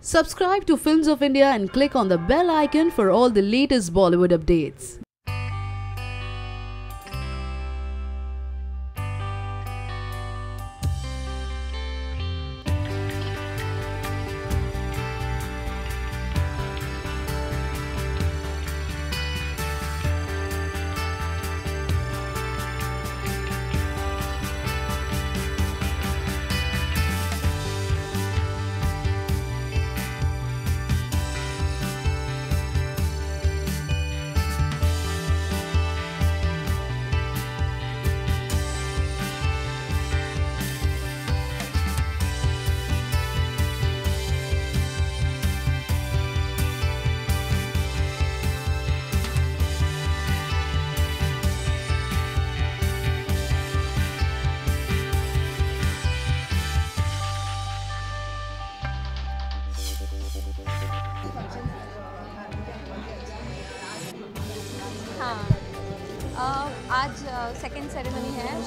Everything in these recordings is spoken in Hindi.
Subscribe to Films of India and click on the bell icon for all the latest Bollywood updates.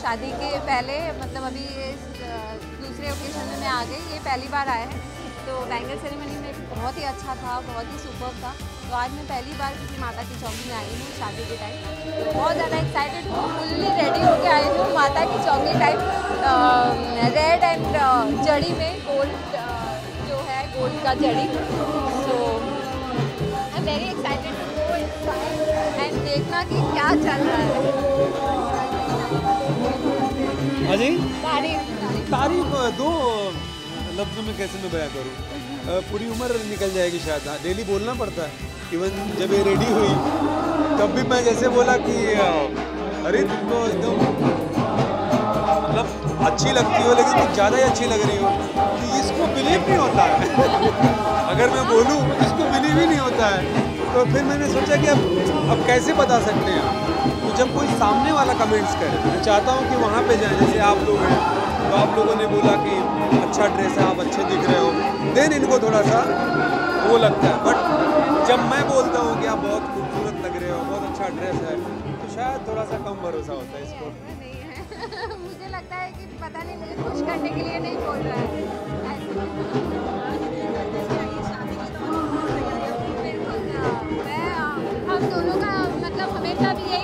शादी के पहले मतलब अभी इस दूसरे ओकेजन में मैं आ गई, ये पहली बार आया है। तो बैंगल सेरेमनी में बहुत ही अच्छा था, बहुत ही सुपर था। तो आज मैं पहली बार किसी माता की चौकी में आई हूँ शादी के टाइम तो बहुत ज़्यादा एक्साइटेड हूँ फुल्ली रेडी होके आई हूँ माता की चौकी टाइप रेड एंड जड़ी में गोल्ड जो है गोल्ड का जड़ी। So I am very excited to go and देखना कि क्या चल रहा है। हाँ तारीफ़। तारीफ़ दो लफ्ज़ों में कैसे मैं बयां करूँ पूरी उम्र निकल जाएगी शायद। हाँ डेली बोलना पड़ता है। इवन जब ये रेडी हुई तब भी मैं जैसे बोला कि अरे तुम तो एकदम मतलब अच्छी लगती हो लेकिन कुछ ज़्यादा ही अच्छी लग रही हो। कि इसको बिलीव नहीं होता है। अगर मैं बोलूँ इसको बिलीव ही नहीं होता है। तो फिर मैंने सोचा कि अब अब कैसे बता सकते हैं? तो जब कोई सामने वाला कमेंट्स करे, मैं चाहता हूँ कि वहाँ पे जाएँ, जैसे आप लोग हैं तो आप लोगों ने बोला कि अच्छा ड्रेस है, आप अच्छे दिख रहे हो। देन इनको थोड़ा सा वो लगता है। बट जब मैं बोलता हूँ कि आप बहुत खूबसूरत लग रहे हो, बहुत अच्छा ड्रेस है तो शायद थोड़ा सा कम भरोसा होता है इसको। है। मुझे लगता है कि पता नहीं, मुझे खुश करने के लिए नहीं बोल रहा है। हम दोनों का मतलब हमेशा भी यही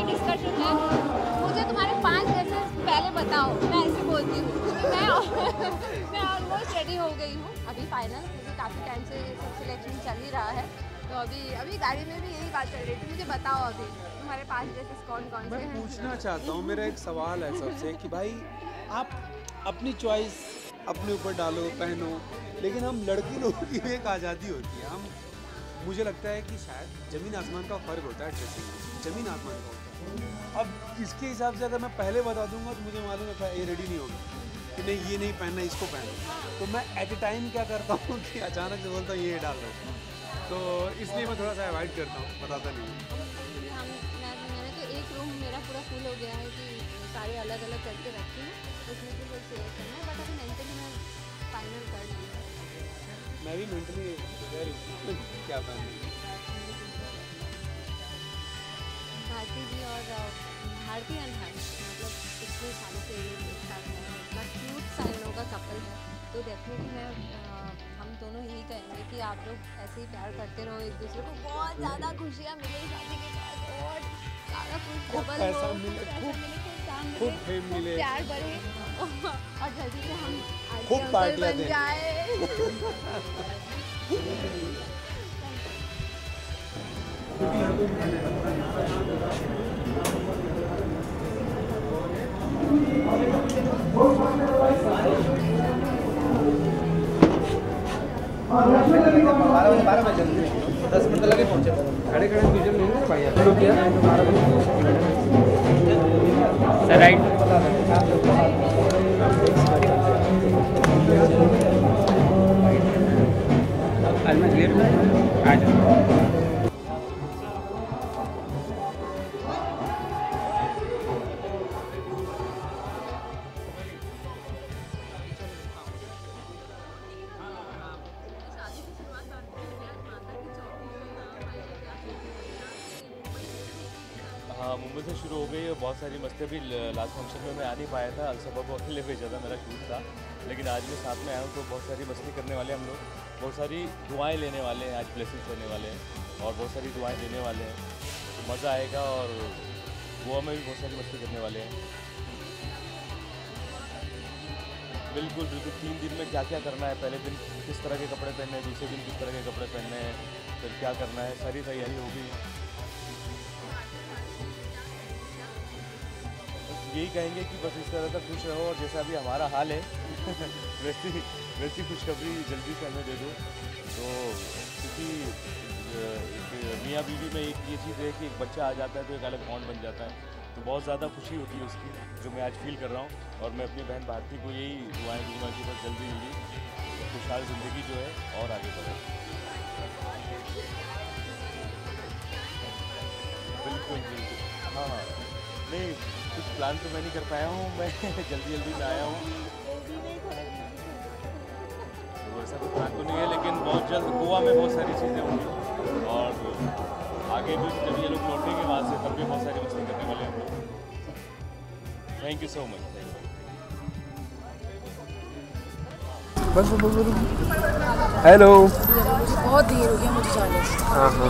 बोलती हूँ। मैं मैं ऑलमोस्ट रेडी हो गई हूँ। अभी फाइनल क्योंकि काफ़ी टाइम से सब सिलेक्शन चल ही रहा है। तो अभी अभी गाड़ी में भी यही बात चल रही थी मुझे बताओ अभी तुम्हारे पाँच ड्रेसेस कौन कौन मैं से हैं? पूछना चाहता हूँ मेरा एक सवाल है सबसे कि भाई आप अपनी चॉइस अपने ऊपर डालो पहनो लेकिन हम लड़की लोगों की भी एक आज़ादी होती है। हम मुझे लगता है कि शायद ज़मीन आसमान का फ़र्क होता है ड्रेसिंग ज़मीन आसमान का अब इसके हिसाब से अगर मैं पहले बता दूँगा तो मुझे मालूम है ये रेडी नहीं होगा। कि नहीं ये नहीं पहनना इसको पहनना। तो मैं एट ए टाइम क्या करता हूँ कि अचानक से बोलता हूँ ये डाल रहा हूँ तो इसलिए मैं थोड़ा सा अवॉइड करता हूँ बताता नहीं हूँ। हम मैं मैंने तो एक रूम मेरा पूरा फुल हो गया है कि सारे अलग अलग करके रखी हूँ। उसमें से लोग सिलेक्ट करना है बट अभी मेंटली मैं फाइनल कर मैं भी मेंटली क्या पहनूँ भारती जी और भारती एंड हर्ष मतलब इतने सालों से एक साथ हैं इतना क्यूट सा इन लोगों का कपल है तो डेफिनेटली मैं हम दोनों यही कहेंगे कि आप लोग ऐसे ही प्यार करते रहो एक दूसरे को। बहुत ज़्यादा खुशियाँ मिले शादी के बाद और ज़्यादा खुश डबल हो मिले, खूब- खूब फेम मिले। प्यार बढ़े और जल्दी से हम खूब बन जाए। बारह बजे बारह बजे दस मिनट लगे पहुँचे खड़े खड़े डीजल नहीं है, भाई सर राइट सारी मस्ती अभी लास्ट फ़ंक्शन में मैं आ नहीं पाया था। अलसबा को अकेले भेजा था, मेरा शूट था। लेकिन आज मैं साथ में आया हूँ तो बहुत सारी मस्ती करने वाले हम लोग। बहुत सारी दुआएँ लेने वाले हैं, आज ब्लेसिंग्स लेने वाले हैं। और बहुत सारी दुआएँ देने वाले हैं। तो मज़ा आएगा और गोवा में भी बहुत सारी मस्ती करने वाले हैं। बिल्कुल बिल्कुल। तीन दिन में क्या क्या करना है? पहले दिन किस तरह के कपड़े पहनने हैं? दूसरे दिन किस तरह के कपड़े पहनने हैं? फिर क्या करना है? सारी तैयारी होगी। यही कहेंगे कि बस इस तरह का खुश रहो और जैसा अभी हमारा हाल है, वैसी वैसी खुशखबरी जल्दी से हमें दे दो। तो क्योंकि एक मियाँ बीवी में एक ये चीज़ है कि एक बच्चा आ जाता है तो एक अलग बॉन्ड बन जाता है। तो बहुत ज़्यादा खुशी होती है उसकी, जो मैं आज फील कर रहा हूँ और मैं अपनी बहन भारती को यही दुआएँ दूँगा कि बस जल्दी जल्दी खुशहाल ज़िंदगी जो है और आगे बढ़े। बिल्कुल बिल्कुल। हाँ हाँ। नहीं कुछ प्लान तो मैं नहीं कर पाया हूँ मैं जल्दी जल्दी में आया हूँ। तो वैसा तो प्लान तो नहीं है लेकिन बहुत जल्द गोवा में बहुत सारी चीज़ें होंगी। और आगे भी जब ये लोग लौटेंगे वहाँ से तब भी बहुत सारी मस्ती करने वाले हैं हम लोग thank you so much thank you बस बस बस बस। हेलो बहुत देर हो गया मुझे जाने हाँ हाँ।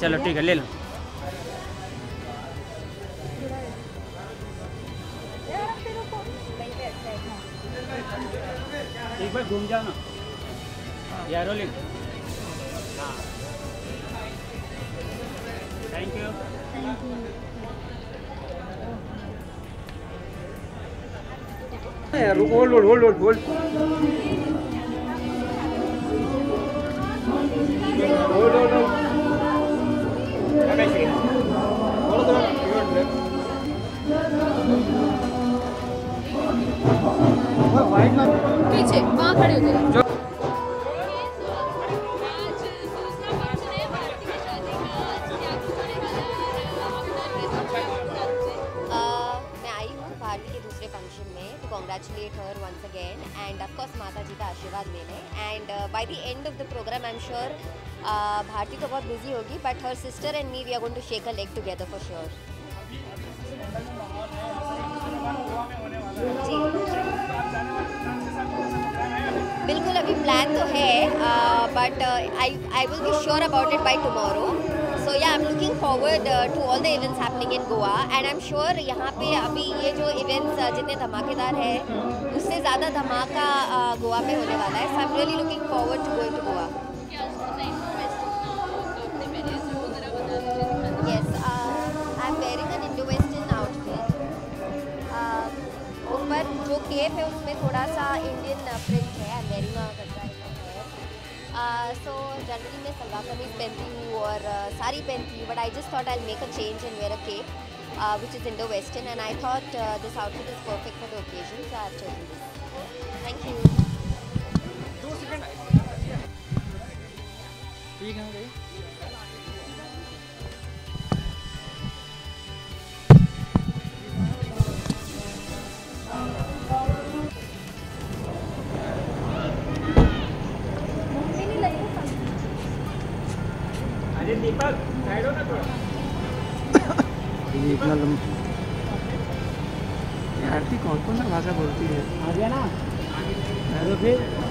चलो ठीक है ले लो। एक बार घूम जाओ ना यार रोलिंग थैंक यू यार रुको hold hold hold hold hold hold hold पीछे वहाँ खड़े हो जाइए भारती के दूसरे फ़ंक्शन में to congratulate her once again and of course माता जी का आशीर्वाद लेने। And by the end of the programme I am sure Bharti तो बहुत बिज़ी होगी but her sister and me we are going to shake a leg together for sure बिल्कुल, अभी प्लान तो है but I I will be sure about it by tomorrow so या I am looking forward to all the events happening in Goa and I am sure यहाँ पे अभी ये जो इवेंट्स जितने धमाकेदार है उससे ज़्यादा धमाका uh, गोवा में होने वाला है। So I am really looking forward to going to Goa Yes, uh, I'm wearing an Indo-Western outfit. Uh, ऊपर जो केप है उसमें थोड़ा सा इंडियन प्रिंट है। I'm wearing a Uh, so generally मैं सलवार कमीज पहनती हूँ और uh, साड़ी पहनती हूँ but I just thought I make a change in wear a cake which is Indo western and I thought this outfit is perfect for the occasion so I चल थैंक यू अरे ये इतना लंबा। आरती कौन कौन सा भाषा बोलती है? आ गया ना? तो फिर।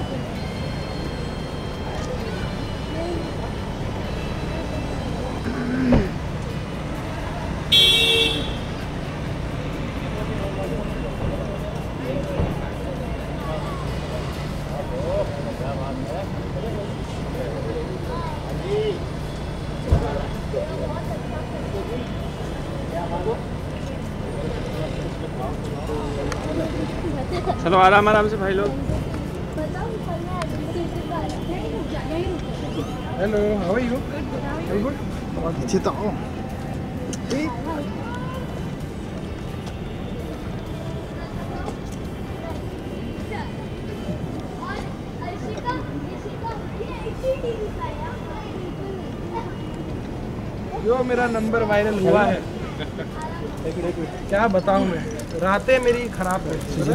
चलो आराम आराम से भाई लोग। Hello how are you very good और पीछे तो आओ। जो मेरा नंबर वायरल हुआ है। क्या बताऊँ मैं? रातें मेरी खराब हैं।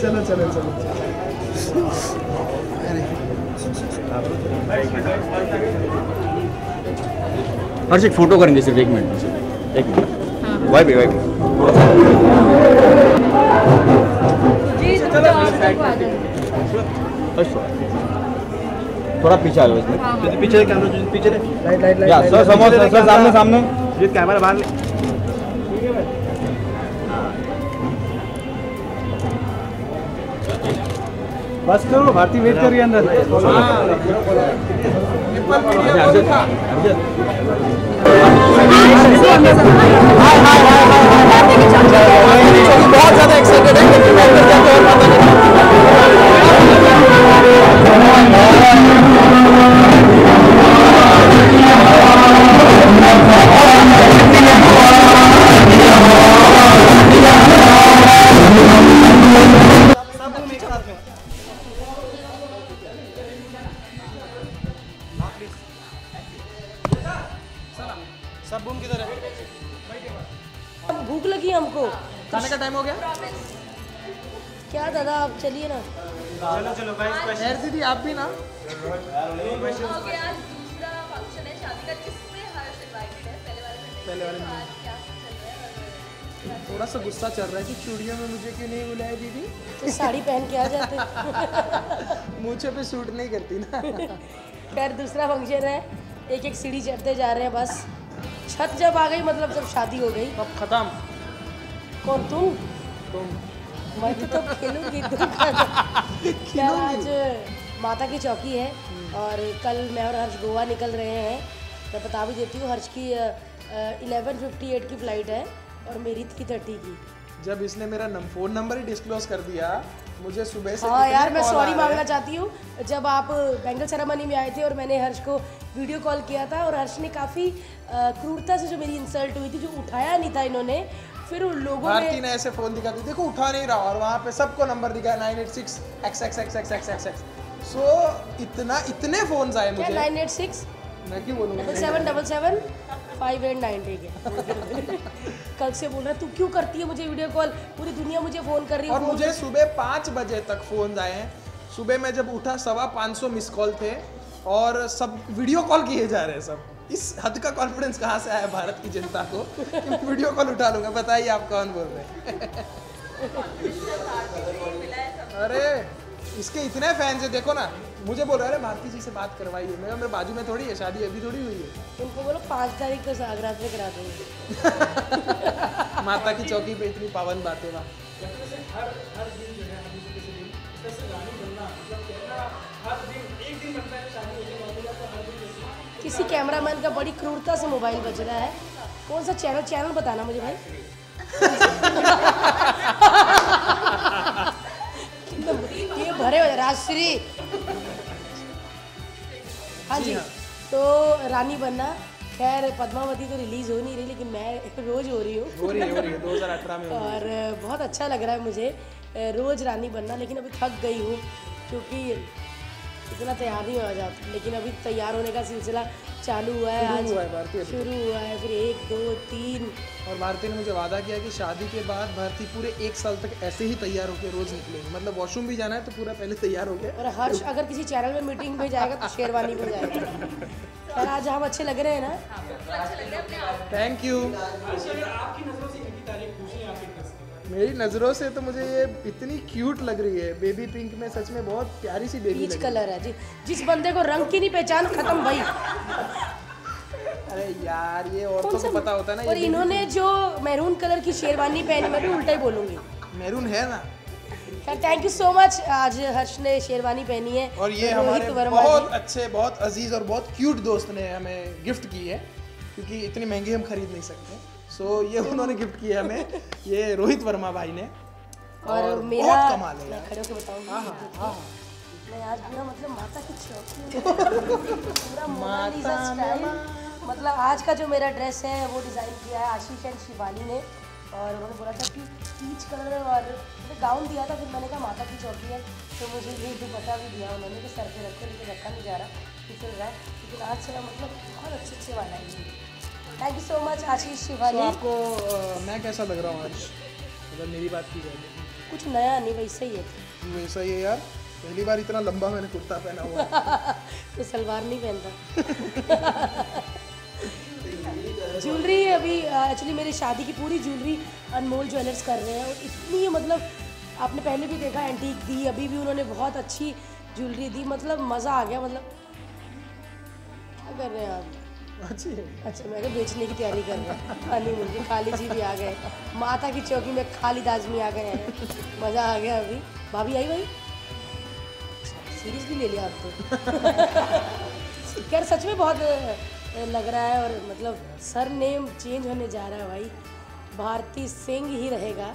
चलो चलो चलो। हर्ष एक फ़ोटो करेंगे सिर्फ़ एक मिनट एक मिनट वाई भी वाई भी थोड़ा पीछे आ जाओ इसमें। पीछे कैमरा पीछे। लाइट लाइट या सर सर सर सामने सामने। कैमरा बाहर बस करो भारती वेट कर रही है। अंदर बहुत ज़्यादा एक्साइटेड सब चूड़ियों में मुझे क्यों नहीं बुलाया दीदी? तो साड़ी पहन के आ जाते। मुझे पे सूट नहीं करती ना। खैर दूसरा फ़ंक्शन है। एक एक सीढ़ी चढ़ते जा रहे हैं बस। छत जब आ गई मतलब जब शादी हो गई। अब खत्म। कौन तुम? तुम। मैं तो खेलूँगी क्या आज माता की चौकी है और कल मैं और हर्ष गोवा निकल रहे हैं। मैं बता भी देती हूँ हर्ष की इलेवन फिफ्टी एट की फ़्लाइट है और मेरी थ्री थर्टी की। जब इसने मेरा नम, फ़ोन नंबर ही डिस्क्लोज कर दिया मुझे सुबह से हाँ यार मैं सॉरी मांगना चाहती हूँ। जब आप बैंगल सेरेमनी में आए थे और मैंने हर्ष को वीडियो कॉल किया था और हर्ष ने काफ़ी क्रूरता से जो मेरी इंसल्ट हुई थी जो उठाया नहीं था इन्होंने फिर उन लोगों ने ने ऐसे फ़ोन दिखा दी देखो उठा नहीं रहा और वहाँ पे सबको नंबर दिखा nine eight six X X X X X X X so इतना इतने फ़ोन आए मुझे। नाइन एट सिक्स मैं क्यों बोलूँगा double seven double seven five eight nine ठीक है। कल से बोल रहा तू क्यों करती है मुझे वीडियो कॉल पूरी दुनिया मुझे फ़ोन कर रही है और मुझे सुबह पाँच बजे तक फ़ोन आए हैं। सुबह मैं जब उठा सवा पाँच सौ मिस कॉल थे और सब वीडियो कॉल किए जा रहे हैं सब। इस हद का कॉन्फिडेंस कहाँ से आया भारत की जनता को कि वीडियो कॉल उठा लूँगा? बताइए आप कौन बोल रहे हैं? अरे! इसके इतने फैंस है देखो ना मुझे बोल रहे अरे भारती जी से बात करवाइए मैं मेरे बाजू में थोड़ी है शादी अभी थोड़ी हुई है। उनको बोलो पाँच तारीख को सागरात में करा देंगे। माता की चौकी पे इतनी पावन बातें वहाँ। किसी कैमरामैन का बड़ी क्रूरता से मोबाइल बज रहा है। कौन सा चैनल चैनल बताना मुझे भाई। भरे हुए राजश्री। हाँ जी तो रानी बनना खैर पद्मावती तो रिलीज़ हो नहीं रही लेकिन मैं रोज हो रही हूँ। हो रही है हो रही है 2018 में हो है। और बहुत अच्छा लग रहा है मुझे रोज रानी बनना लेकिन अभी थक गई हूँ क्योंकि इतना तैयार नहीं हो जाता लेकिन अभी तैयार होने का सिलसिला चालू हुआ है शुरू आज हुआ है भारती शुरू हुआ है फिर एक दो तीन। और भारती ने मुझे वादा किया कि शादी के बाद भारती पूरे एक साल तक ऐसे ही तैयार होकर रोज निकलेगी। मतलब वॉशरूम भी जाना है तो पूरा पहले तैयार हो गया और हर्ष अगर किसी चैनल में मीटिंग में जाएगा तो शेरवानी में जाएगा। सर आज हम अच्छे लग रहे हैं ना? थैंक यू मेरी नज़रों से तो मुझे ये इतनी क्यूट लग रही है। बेबी पिंक में सच में बहुत प्यारी सी बेबी पीच कलर है जी। जिस बंदे को रंग की नहीं पहचान खत्म भाई अरे यार ये और सा पता होता ना और इन्होंने जो मैरून कलर की शेरवानी पहनी मैं भी उल्टा ही बोलूँगी। मैरून है ना? थैंक यू सो मच आज हर्ष ने शेरवानी पहनी है। और ये हमारे बहुत। अच्छे बहुत अज़ीज़ और बहुत क्यूट दोस्त ने हमें गिफ्ट की है क्योंकि इतनी महँगी हम खरीद नहीं सकते। सो ये उन्होंने गिफ्ट किया हमें। ये रोहित वर्मा भाई ने। और, और मेरा बहुत कमाल है मैं खड़े होकर बताऊँगी हाँ, हाँ, हाँ। मैं आज पूरा मतलब माता की चौकी मतलब आज का जो मेरा ड्रेस है वो डिज़ाइन किया है आशीष एंड शिवानी ने। और उन्होंने बोला था कि पीच कलर और गाउन दिया था फिर मैंने कहा माता की चौकी है। तो मुझे ये दुपट्टा भी दिया उन्होंने कि सर पे रखो लेकिन रखा नहीं जा रहा। फिसल रहा है लेकिन आज से मतलब बहुत अच्छे अच्छे वाला है thank you so much Ashish तो शिवानी आपको मैं कैसा लग रहा हूँ आज? अगर मेरी बात की जाए। कुछ नया नहीं वैसे ही है। वैसा ही है यार। पहली बार इतना लंबा मैंने कुर्ता पहना हुआ तो सलवार नहीं पहनता। ज्वेलरी अभी एक्चुअली मेरी शादी की पूरी ज्वेलरी अनमोल ज्वेलर्स कर रहे हैं। और इतनी मतलब आपने पहले भी देखा एंटीक दी अभी भी उन्होंने बहुत अच्छी ज्वेलरी दी। मतलब मज़ा आ गया मतलब। क्या कर रहे हैं आप? अच्छी अच्छा मैं बेचने की तैयारी कर रहा हैं खाली मुझे खाली जी भी आ गए। माता की चौकी में खालिद आजमी आ गए हैं। मज़ा आ गया अभी। भाभी आई भाई? सीरीज़ भी ले लिया आप तो। खैर सच में बहुत लग रहा है और मतलब सर नेम चेंज होने जा रहा है भाई। भारती सिंह ही रहेगा।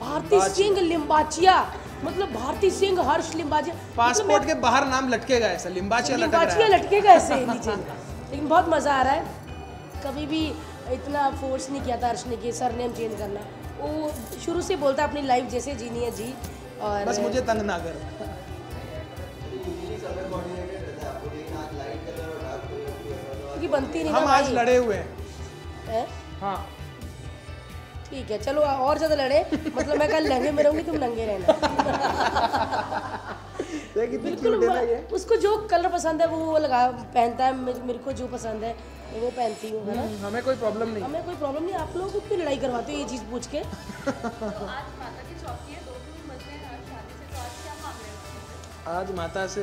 भारती सिंह लिम्बाचिया मतलब भारती सिंह हर्ष लिम्बाचिया मतलब पासपोर्ट के बाहर नाम लटकेगा ऐसा। लिम्बाचिया लटकेगा ऐसे नीचे। लेकिन बहुत मज़ा आ रहा है। कभी भी इतना फोर्स नहीं किया था हर्ष ने कि सर नेम चेंज करना। वो शुरू से बोलता है अपनी लाइफ जैसे जीनी है जी और बस मुझे तंग ना कर। क्योंकि बनती नहीं हम आज लड़े हुए हैं। हैं? हाँ। ठीक है चलो और ज़्यादा लड़े? मतलब मैं कल लहंगे में रहूँगी तुम नंगे रहना। बिल्कुल ना ये? उसको जो कलर पसंद है वो वो लगा पहनता है मेरे मेरे को जो पसंद है वो पहनती हूँ है ना? हम्म, हमें कोई प्रॉब्लम नहीं। हमें कोई प्रॉब्लम नहीं आप लोगों को क्यों लड़ाई करवाते हो ये चीज़ पूछ के? आज माता से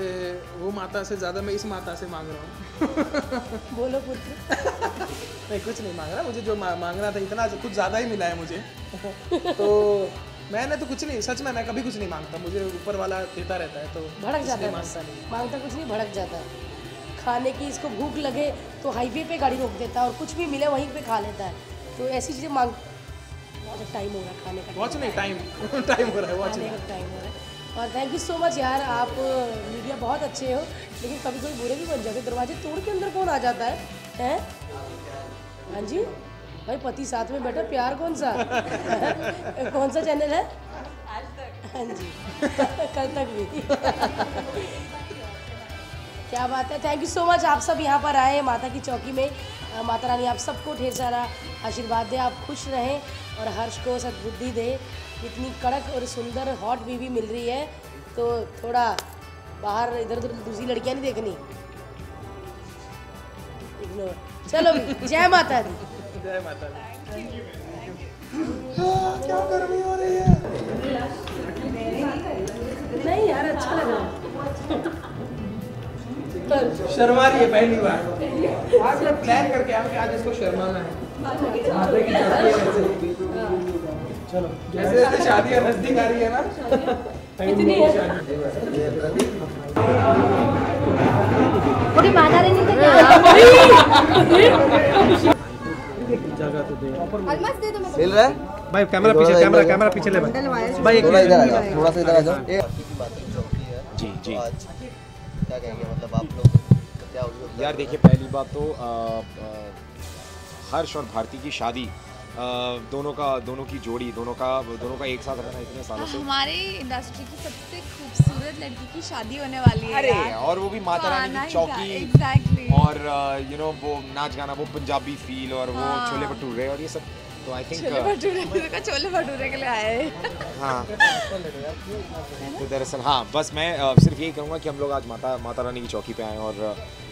वो माता से ज़्यादा मैं इस माता से मांग रहा हूँ। बोलो पुत्र। नहीं कुछ नहीं मांग रहा मुझे जो मा- मांगना था इतना कुछ ज़्यादा ही मिला है मुझे। तो मैंने तो कुछ नहीं सच में मैं कभी कुछ नहीं माँगता मुझे ऊपर वाला देता रहता है तो भड़क जाता है माँगता नहीं। माँगता कुछ नहीं भड़क जाता है। खाने की इसको भूख लगे तो हाईवे पे गाड़ी रोक देता है और कुछ भी मिले वहीं पे खा लेता है। तो ऐसी चीज़ें मांग बहुत टाइम हो रहा है खाने का। वॉच नहीं टाइम टाइम हो रहा है वॉच नहीं। टाइम हो रहा है। और थैंक यू सो मच यार आप मीडिया बहुत अच्छे हो लेकिन कभी कभी बुरे भी बन जाते दरवाजे तोड़ के अंदर कौन आ जाता है? हैं? हाँ जी? भाई पति साथ में बैठा प्यार कौन सा? कौन सा चैनल है? आज तक। हाँ जी। कल तक भी। क्या बात है। थैंक यू सो मच आप सब यहाँ पर आए माता की चौकी में। माता रानी आप सबको ढेर सारा आशीर्वाद दे। आप खुश रहें और हर्ष को सद्बुद्धि दे। इतनी कड़क और सुंदर हॉट बीवी मिल रही है। तो थोड़ा बाहर इधर उधर दूसरी लड़कियाँ नहीं देखनी। इग्नोर चलो जय माता दी। जय माता दी हाँ, क्या गर्मी हो रही है नहीं यार अच्छा लग। शर्मा रही है पहली बार। आज ये प्लान करके आए कि आज इसको शर्माना है माता की चौकी है वैसे। चलो जैसे जैसे शादी नज़दीक आ रही है ना। इतनी है। थोड़ी माता रानी तो क्या दे मिल रहा है? भाई कैमरा पीछे कैमरा कैमरा पीछे ले भाई। भाई एक थोड़ा इधर आ जाओ थोड़ा सा इधर आ जाओ जी जी। क्या कहेंगे मतलब आप लोग क्या यार देखिए पहली बात तो हर्ष और भारती की शादी दोनों का दोनों की जोड़ी दोनों का दोनों का एक साथ रहना इतने सालों से हमारे इंडस्ट्री की सबसे खूबसूरत लड़की की शादी होने वाली है अरे और वो भी माता तो रानी की चौकी exactly। और यू नो वो नाच गाना वो पंजाबी फील और वो हाँ। छोले भटूरे और ये सब तो आई थिंक छोले भटूरे मैंने कहा छोले भटूरे के लिए आए हाँ। तो दरअसल हाँ बस मैं सिर्फ़ यही कहूँगा कि हम लोग आज माता माता रानी की चौकी पे आए और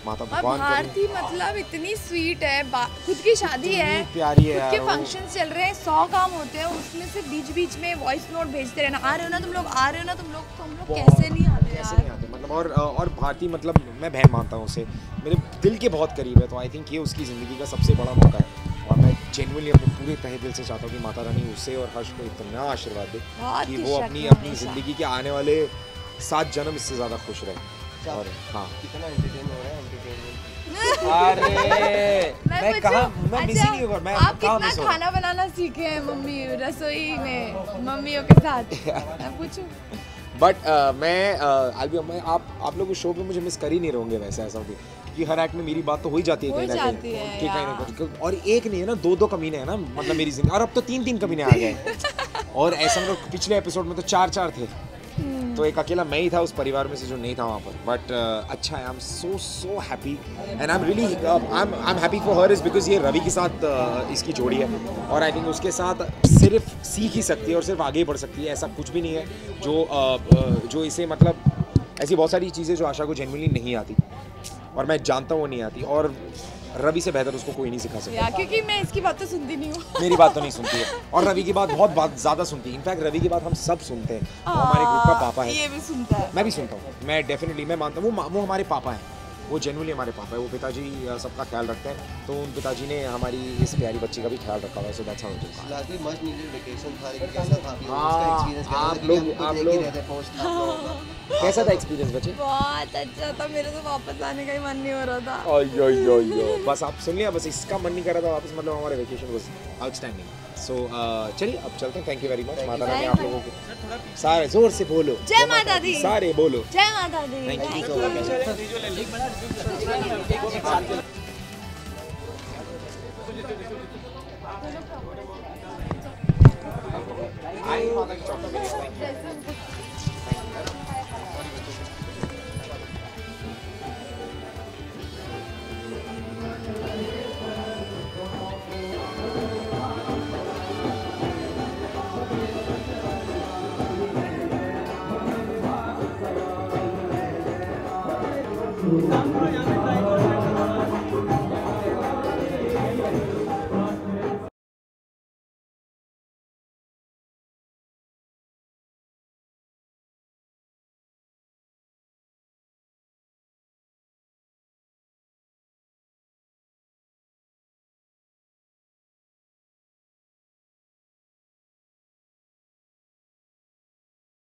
माता और भगवान भारती मतलब इतनी स्वीट है खुद की शादी है। प्यारी है के फ़ंक्शन चल रहे हैं सौ काम होते हैं उसमें से बीच बीच में वॉइस नोट भेजते रहना। आ रहे हो ना तुम लोग आ रहे हो ना तुम लोग तो हम लोग कैसे नहीं आते कैसे नहीं आते? मतलब और और भारती मतलब मैं बहन मानता हूँ उसे। मेरे दिल के बहुत करीब है तो आई थिंक ये उसकी ज़िंदगी का सबसे बड़ा मौका है। और जेनुअनली अपने पूरे तहे दिल से चाहता हूँ कि माता रानी उसे और हर्ष को इतना आशीर्वाद दे कि वो अपनी अपनी ज़िंदगी के आने वाले सात जन्म इससे ज़्यादा खुश रहे। और हाँ। कितना एंटरटेन हो रहा है अरे मैं? कहाँ मैं बिज़ी अच्छा, नहीं हुआ मैं आप कहाँ कितना खाना बनाना सीखे हैं मम्मी रसोई में मम्मियों के साथ? मैं पूछूँ? बट uh, मैं uh, मैं आप आप लोग उस शो में मुझे मिस कर ही नहीं रहोगे वैसे ऐसा भी। क्योंकि हर एक्ट में मेरी बात तो हो ही जाती है कहीं कहीं। ना जाती कहीं कि कहीं ना कहीं और एक नहीं है ना दो दो कमीने हैं ना मतलब मेरी ज़िंदगी। और अब तो तीन तीन कमीने आ गए। और ऐसा मतलब पिछले एपिसोड में तो चार चार थे। तो एक अकेला मैं ही था उस परिवार में से जो नहीं था वहाँ पर। बट uh, अच्छा I am so so happy and I am really I am I am happy for her is because ये रवि के साथ uh, इसकी जोड़ी है। और आई थिंक उसके साथ सिर्फ़ सीख ही सकती है और सिर्फ़ आगे बढ़ सकती है ऐसा कुछ भी नहीं है जो uh, uh, जो इसे मतलब ऐसी बहुत सारी चीज़ें जो आशा को जेनवनली नहीं आती। और मैं जानता हूँ वो नहीं आती। और रवि से बेहतर उसको कोई नहीं सिखा सकता। क्योंकि मैं इसकी बात तो सुनती नहीं हूँ। मेरी बात तो नहीं सुनती है। और रवि की बात बहुत बात ज़्यादा सुनती है। इनफैक्ट रवि की बात हम सब सुनते हैं। वो हमारे ग्रुप का पापा है। ये भी सुनता है। मैं भी सुनता हूँ। मैं डेफिनेटली मैं मानता हूँ वो हमारे पापा हैं। वो जेनुअली हमारे पापा है वो पिताजी सबका ख्याल रखते हैं। तो उन पिताजी ने हमारी इस प्यारी बच्ची का भी ख्याल रखा हुआ है so that's how it is lastly much needed vacation था लेकिन कैसा था? हाँ, एक्सपीरियंस आप लोग- आप देख ही लोग- कैसा था एक्सपीरियंस बच्चे? बहुत अच्छा था मेरे तो वापस आने का ही मन नहीं हो रहा था। अयो यो यो बस आप सुन लिया बस इसका मन नहीं कर रहा था वापस मतलब हमारे वेकेशन वाज आउटस्टैंडिंग सो चलिए अब चलते हैं thank you very much Mata Rani आप लोगों को सारे ज़ोर से बोलो जय माता दी सारे बोलो जय माता दी Thank you